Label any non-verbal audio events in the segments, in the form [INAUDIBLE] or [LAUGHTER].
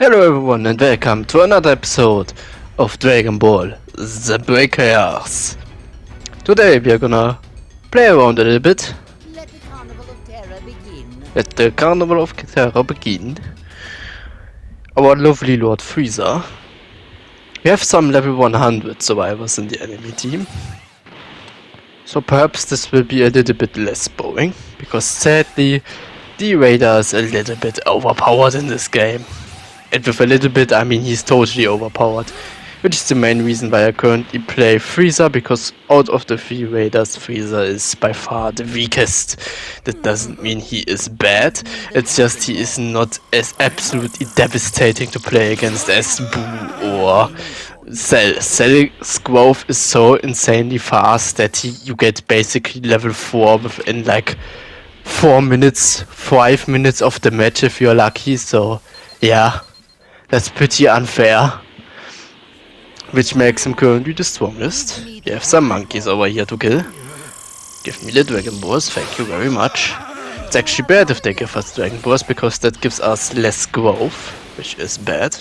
Hello everyone and welcome to another episode of Dragon Ball The Breakers. Today we are gonna play around a little bit. Let the carnival of terror begin. Let the Carnival of Terror begin. Our lovely Lord Frieza. We have some level 100 survivors in the enemy team. So perhaps this will be a little bit less boring, because sadly the Raider is a little bit overpowered in this game. And with a little bit, I mean he's totally overpowered. Which is the main reason why I currently play Frieza, because out of the three Raiders, Frieza is by far the weakest. That doesn't mean he is bad, it's just he is not as absolutely devastating to play against as Boo or Cell. Cell's growth is so insanely fast that he, you get basically level 4 within like 4 minutes, 5 minutes of the match if you're lucky, so yeah, that's pretty unfair. Which makes him currently the strongest. You have some monkeys over here to kill. Give me the Dragon Balls, thank you very much. It's actually bad if they give us Dragon Balls because that gives us less growth, which is bad.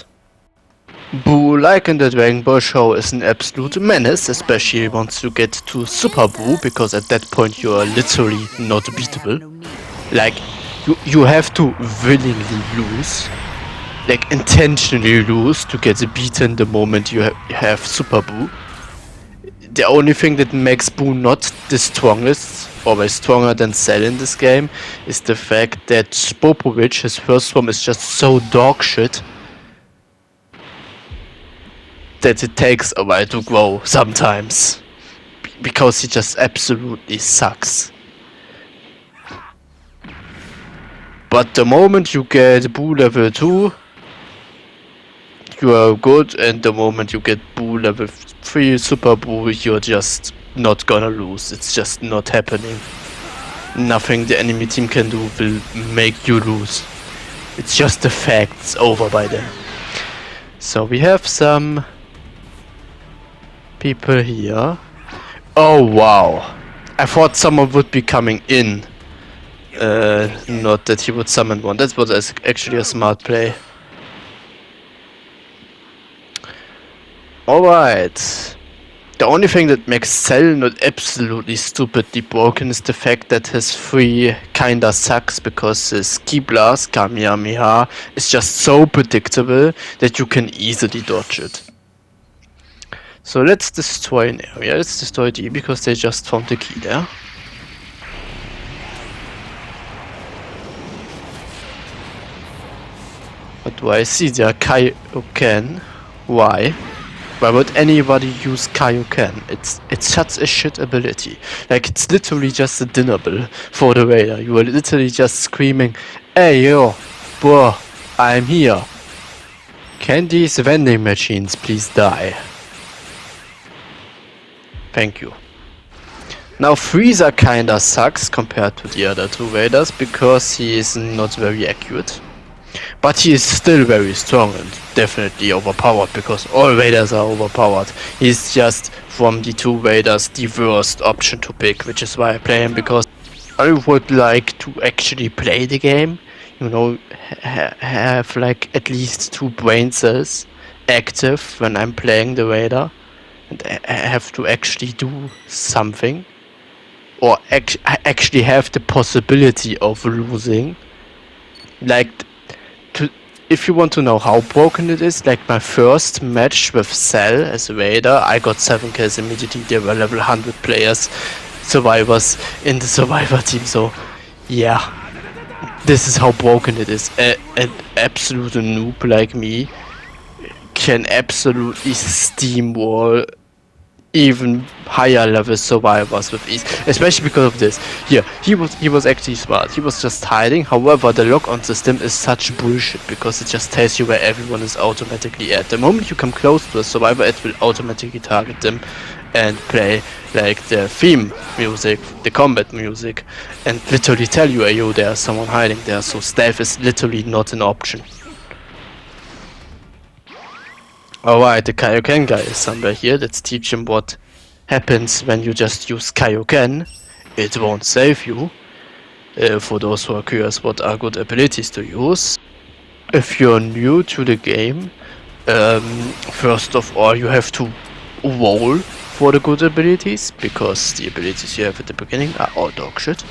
Boo, like in the Dragon Ball show, is an absolute menace, especially once you get to Super Boo, because at that point you are literally not beatable. Like, you, you have to willingly lose, like intentionally lose to get beaten the moment you, ha- have Super Boo. The only thing that makes Boo not the strongest, always stronger than Cell in this game, is the fact that Spopovich, his first form, is just so dog shit that it takes a while to grow sometimes. Because he just absolutely sucks. But the moment you get Boo level 2, you are good, and the moment you get Boo level 3 Super Boo, you're just not gonna lose. It's just not happening. Nothing the enemy team can do will make you lose. It's just the fact, it's over by then. So we have some people here. Oh wow. I thought someone would be coming in. Uh, not that he would summon one. That was actually a smart play. Alright. The only thing that makes Cell not absolutely stupidly broken is the fact that his free kinda sucks because his Ki Blast, Kamehameha, is just so predictable that you can easily dodge it. So let's destroy an area. Let's destroy D because they just found the key there. What do I see there? Kaioken. Why? Why would anybody use Kaioken? It's it's such a shit ability. Like it's literally just a dinnerable for the Raider. You are literally just screaming, Hey yo, bro, I'm here. Can these vending machines please die? Thank you. Now Frieza kinda sucks compared to the other two Raiders because he is not very accurate. But he is still very strong and definitely overpowered because all Raiders are overpowered. He's just from the two Raiders the worst option to pick, which is why I play him because I would like to actually play the game. You know, ha- have like at least two brain cells active when I'm playing the Raider and I have to actually do something or act- actually have the possibility of losing like if you want to know how broken it is like my first match with Cell as a raider I got 7 kills immediately. There were level 100 players survivors in the survivor team. So yeah this is how broken it is. A- an absolute noob like me can absolutely steamroll even higher level survivors with ease, especially because of this. Yeah, he was he was actually smart. He was just hiding. However, the lock-on system is such bullshit because it just tells you where everyone is automatically at. The moment you come close to a survivor, it will automatically target them and play like the theme music, the combat music, and literally tell you, "Hey, yo, there's someone hiding there." So stealth is literally not an option. Alright, the Kaioken guy is somewhere here. Let's teach him what happens when you just use Kaioken. It won't save you. Uh, for those who are curious what are good abilities to use. if you're new to the game, um, first of all, you have to roll for the good abilities because the abilities you have at the beginning are all dog shit.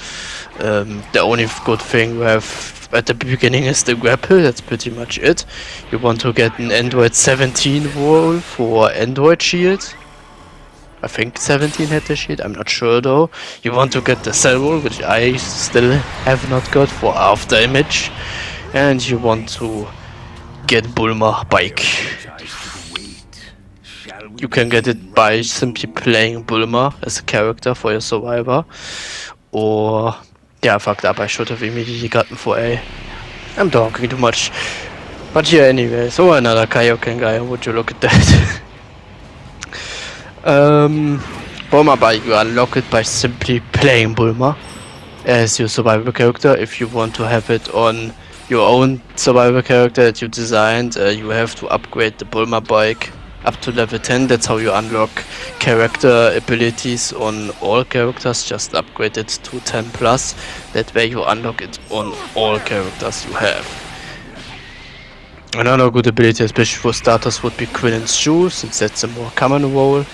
Um, the only good thing you have at the beginning is the grapple, that's pretty much it. You want to get an Android 17 wall for Android shield. I think 17 had the shield, I'm not sure though. You want to get the cell wall, which I still have not got for after image. And you want to get Bulma bike. You can get it by simply playing Bulma as a character for your survivor. Or yeah, fucked up, I should have immediately gotten for A. I'm talking too much. But yeah, anyway, so another Kaioken guy, would you look at that? [LAUGHS] um, Bulma bike, you unlock it by simply playing Bulma as your survivor character. If you want to have it on your own survivor character that you designed, uh, you have to upgrade the Bulma bike up to level 10. That's how you unlock character abilities on all characters. Just upgrade it to 10 plus. That way you unlock it on all characters you have. Another good ability, especially for starters, would be Quinnen's Shoe, since that's a more common role.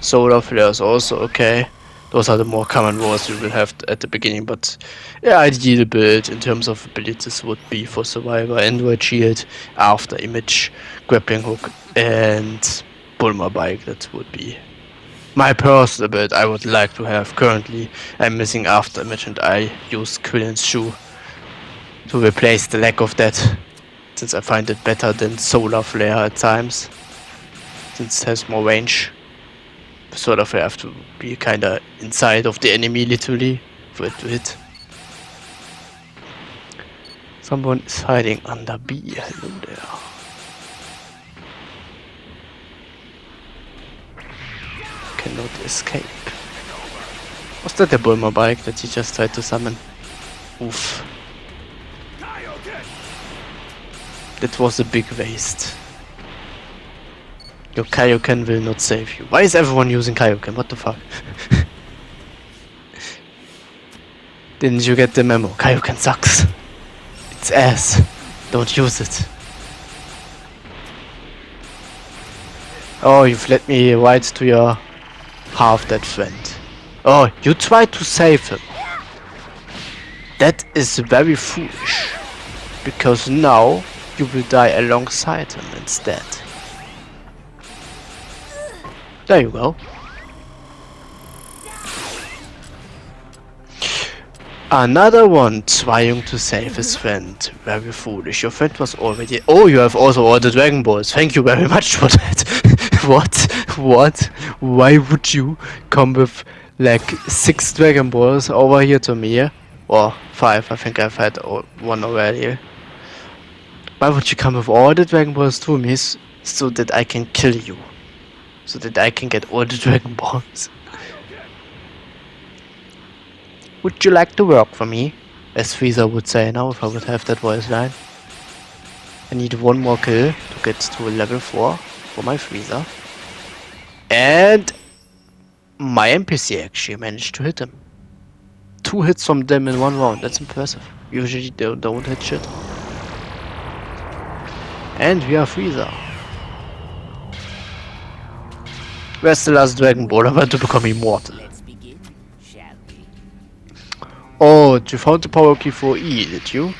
Solar Flare is also okay. Those are the more common roles you will have at the beginning, but yeah, ideal build in terms of abilities would be for Survivor, Android Shield, After Image, Grappling Hook, and Bulma Bike. That would be my personal build I would like to have. Currently, I'm missing After Image and I use Quillen's Shoe to replace the lack of that, since I find it better than Solar Flare at times, since it has more range sort of have to be kind of inside of the enemy literally for it to hit. Someone is hiding under B. Hello there. Cannot escape. Was that the Bulma bike that he just tried to summon? Oof. That was a big waste. Your Kaioken will not save you. Why is everyone using Kaioken? What the fuck? [LAUGHS] Didn't you get the memo? Kaioken sucks. It's ass. Don't use it. Oh, you've let me right to your half-dead friend. Oh, you tried to save him. That is very foolish. Because now you will die alongside him instead. There you go. Another one trying to save his friend. Very foolish. Your friend was already... Oh, you have also ordered Dragon Balls. Thank you very much for that. [LAUGHS] what? What? Why would you come with like six Dragon Balls over here to me? Or five, I think I've had one already. Why would you come with all the Dragon Balls to me so that I can kill you? So that I can get all the Dragon Balls. would you like to work for me? As Frieza would say now if I would have that voice line. I need one more kill to get to level 4 for my Frieza. And my NPC actually managed to hit him. Two hits from them in one round, that's impressive. Usually they don't hit shit. And we are Frieza. Where's the last Dragon Ball? I want to become immortal. Begin, Oh, you found the power key for E, did you?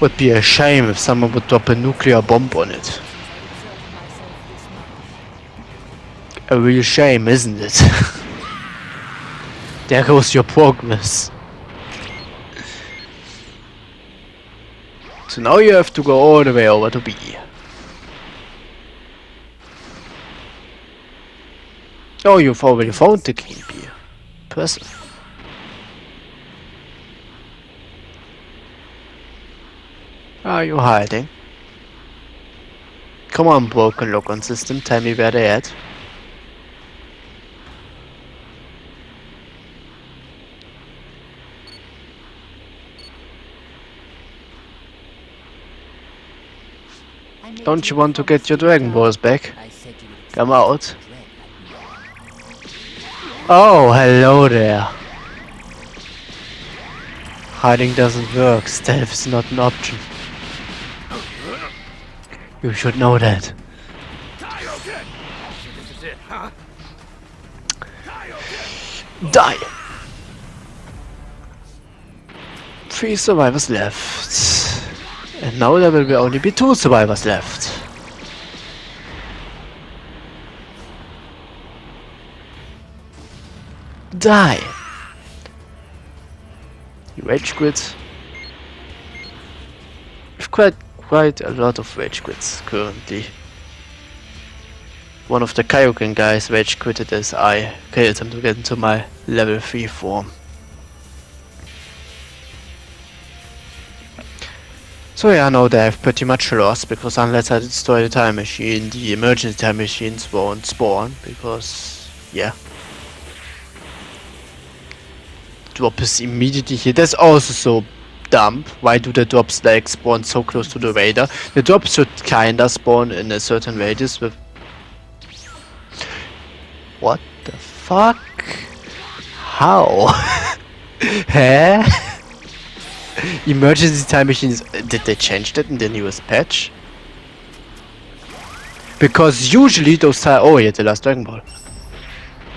Would be a shame if someone would drop a nuclear bomb on it. A real shame, isn't it? [LAUGHS] there goes your progress. So now you have to go all the way over to B. Oh, you've already found the clean beer. Impressive. Are you hiding? Come on, broken lock-on system, tell me where they at. Don't you want to get your Dragon Balls back? Come out. Oh, hello there. Hiding doesn't work, stealth is not an option. You should know that. Die! Three survivors left. And now there will be only be two survivors left. Die! You rage quit. We've quite quite a lot of rage quits currently. One of the Kaioken guys rage quitted as I killed him to get into my level 3 form. So yeah, I now they have pretty much lost because unless I destroy the time machine, the emergency time machines won't spawn because, yeah. Drop is immediately here. That's also so dumb. Why do the drops like spawn so close to the radar? The drops should kinda spawn in a certain radius with... What the fuck? How? [LAUGHS] Huh? Emergency time machines. Did they change that in the newest patch? Because usually those time. Oh, yeah, the last Dragon Ball.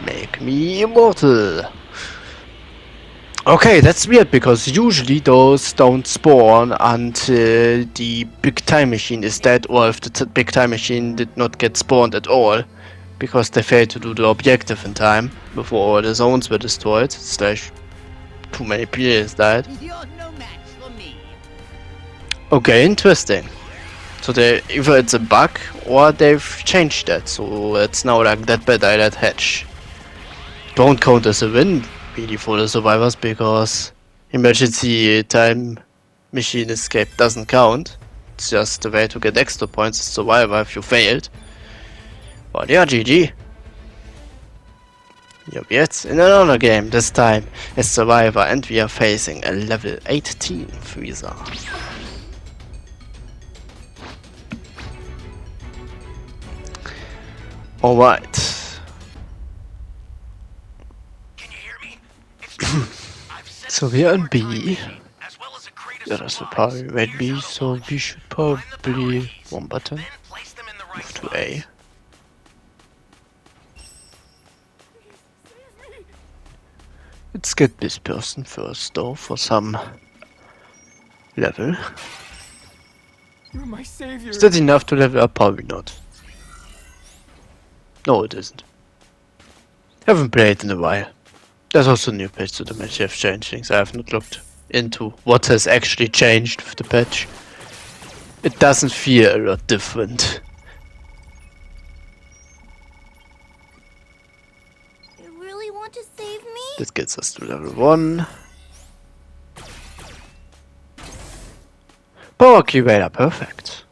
Make me immortal. Okay, that's weird because usually those don't spawn until the big time machine is dead or if the t- big time machine did not get spawned at all because they failed to do the objective in time before all the zones were destroyed slash too many players died. No match for me. Okay, interesting. So they either it's a bug or they've changed that, so it's now like that bad I that hatch. Don't count as a win really for the survivors because emergency time machine escape doesn't count. It's just a way to get extra points as survivor if you failed. But yeah, GG. Yup, yet in another game, this time as survivor and we are facing a level 18 Frieza. Alright. Can you hear me? It's John. I've set So we are in B. that's the probably red B, so we should probably one button move to. A. Let's get this person first though for some level. Is that enough to level up? Probably not. No, it isn't. Haven't played in a while. There's also new patch to the match have changed things. I have not looked into what has actually changed with the patch. It doesn't feel a lot different. You really want to save me? This gets us to level 1. Power radar, perfect.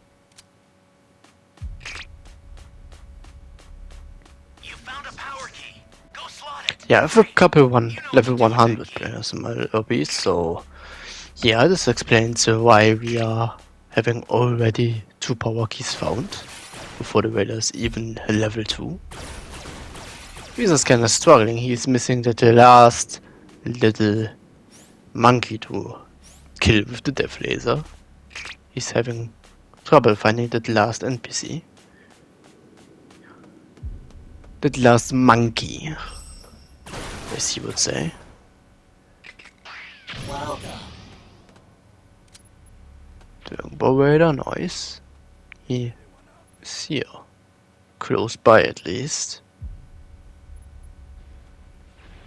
Yeah, I have a couple one level 100 players in my lobby, so yeah, this explains why we are having already two power keys found before the radar is even level 2. He's just kinda struggling, he's missing that the last little monkey to kill with the death laser. He's having trouble finding that last NPC. That last monkey as he would say. Irgendwo radar, nice. He is here. Close by at least.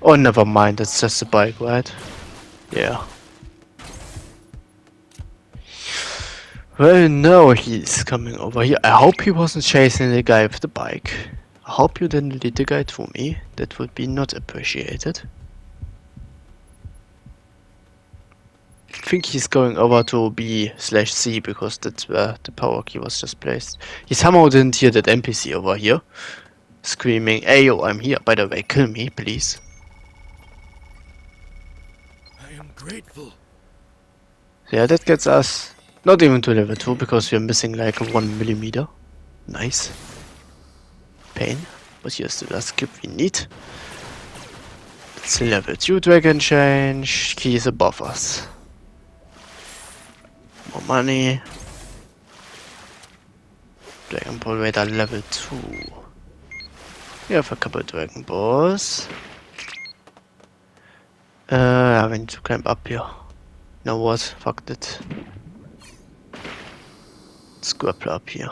Oh, never mind, that's just a bike, right? Yeah. Well, now he's coming over here. I hope he wasn't chasing the guy with the bike. I hope you didn't lead the guy to me. That would be not appreciated. I think he's going over to B slash C because that's where the power key was just placed. He somehow didn't hear that NPC over here. Screaming, Ayo, I'm here. By the way, kill me, please. I am grateful. Yeah, that gets us not even to level 2 because we're missing like 1 millimeter. Nice. Pain. But here's the last skip we need. It's level 2 dragon change. Key is above us. More money. Dragon Ball Raider level 2. We have a couple Dragon Balls. Uh, I need to climb up here. Know what? Fuck it. Let's go up here.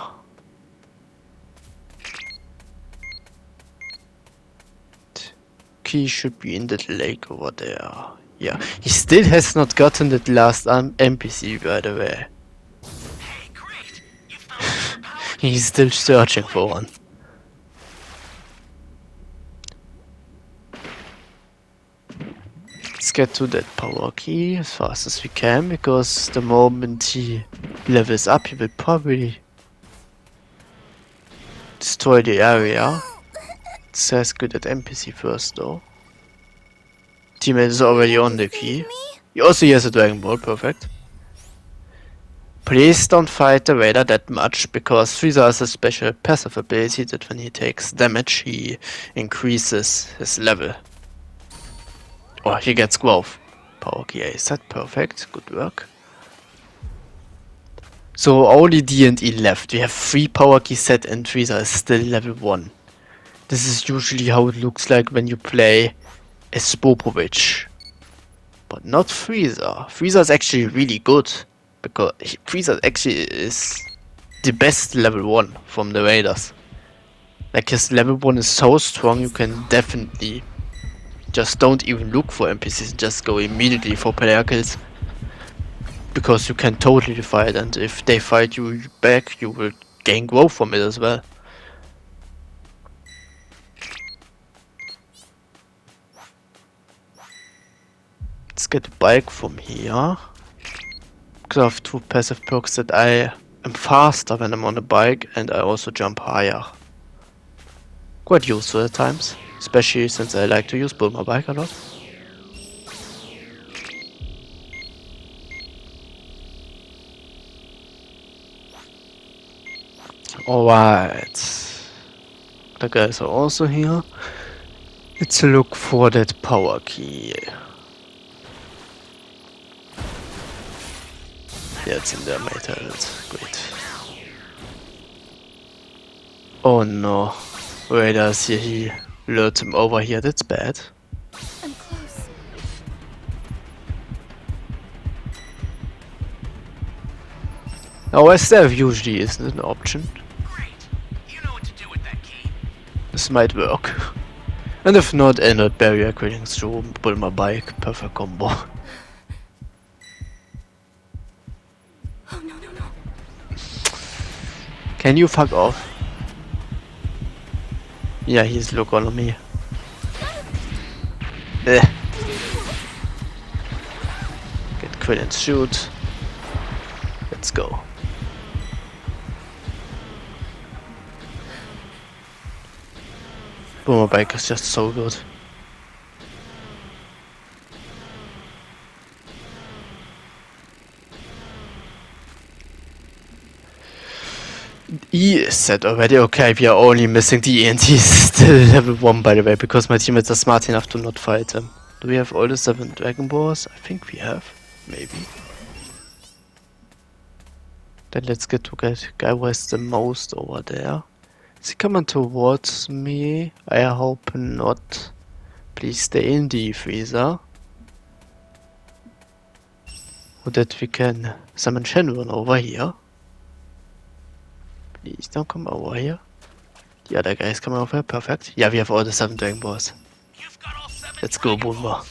Key should be in that lake over there. Yeah, he still has not gotten that last um, NPC by the way. [LAUGHS] He's still searching for one. Let's get to that power key as fast as we can, because the moment he levels up, he will probably destroy the area. Says good at NPC first though. Teammate is already on the key. He also has a Dragon Ball, perfect. Please don't fight the Raider that much, because Frieza has a special passive ability that when he takes damage, he increases his level. Or he gets growth. Power key A is that perfect, good work. So only D and E left. We have three power key set and Frieza is still level 1. This is usually how it looks like when you play as Spopovich. But not Frieza. Frieza is actually really good. Because Frieza actually is the best level 1 from the Raiders. Like his level 1 is so strong you can definitely just don't even look for NPCs, just go immediately for player kills. Because you can totally fight and if they fight you back you will gain growth from it as well. Let's get a bike from here. Because I have two passive perks that I am faster when I'm on a bike and I also jump higher. Quite useful at times, especially since I like to use build my bike a lot. Alright. The guys are also here. Let's look for that power key. Yeah, it's in there, mate. That's great. Oh no. Raiders here, he lured him over here. That's bad. I'm close. Now, stealth usually isn't an option. Great! You know what to do with that key. This might work. And if not, end up barrier creating through, pull my bike, perfect combo. [LAUGHS] Can you fuck off? Yeah, he's look on me. Get quit and shoot. Let's go. Bulma bike is just so good. E is set already. Okay, we are only missing the ENT [LAUGHS] still level 1 by the way, because my teammates are smart enough to not fight them. Do we have all the 7 Dragon Balls? I think we have. Maybe. Then let's get to get guy who has the most over there. Is he coming towards me? I hope not. Please stay in the freezer. So that we can summon Shenron over here. Please don't come over oh, here. The other guy is coming over here, perfect. Yeah, we have all the seven Dragon Balls. Seven Let's go, altar.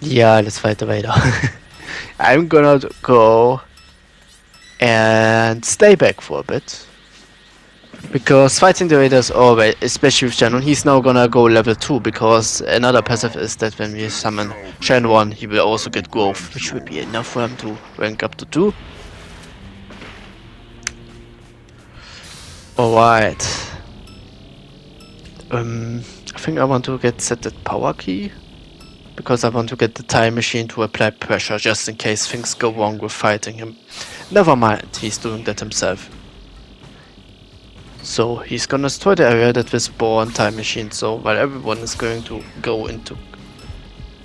Yeah, let's fight the Vader. I'm gonna go and stay back for a bit. Because fighting the Raiders always, especially with Shenron, he's now gonna go level 2 because another passive is that when we summon Shenron, he will also get growth, which would be enough for him to rank up to 2. Alright. Um, I think I want to get set that power key because I want to get the time machine to apply pressure just in case things go wrong with fighting him. Never mind, he's doing that himself. So he's gonna destroy the area that will spawn time machine. So while everyone is going to go into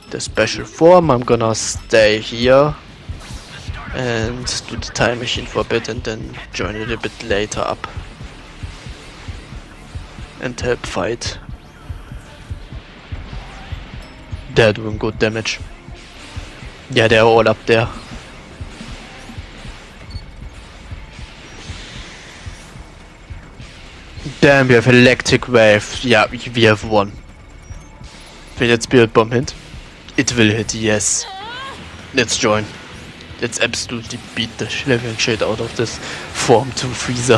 the special form, I'm gonna stay here and do the time machine for a bit and then join a bit later up and help fight. They're doing good damage. Yeah, they're all up there. Damn, we have electric wave. Yeah, we have one. Will that spirit bomb hit? It will hit, yes. Let's join. Let's absolutely beat the living shit out of this Form 2 Frieza.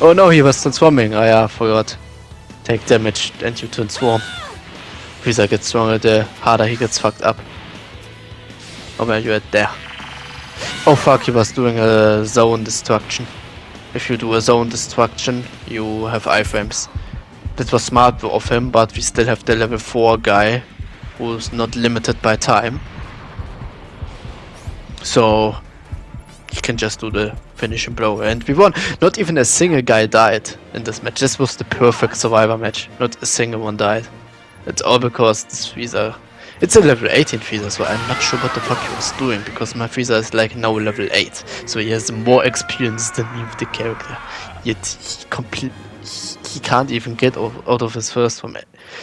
oh no, he was transforming. Oh yeah, I forgot. Take damage and you transform. Frieza gets stronger the harder he gets fucked up. Oh man, you're there. Oh fuck, he was doing a zone destruction. If you do a zone destruction, you have iframes. That was smart of him, but we still have the level 4 guy who's not limited by time. So he can just do the finishing blow and we won. Not even a single guy died in this match. This was the perfect survivor match. Not a single one died. It's all because this Frieza it's a level 18 Frieza, so I'm not sure what the fuck he was doing, because my Frieza is like now level 8, so he has more experience than me with the character. Yet he complete he can't even get out of his first form.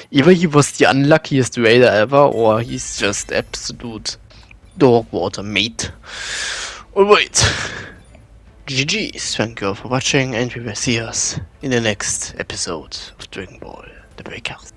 Either he was the unluckiest raider ever, or he's just absolute dog water mate. Oh, Alright. GG's, thank you all for watching, and we will see us in the next episode of Dragon Ball The Breakout.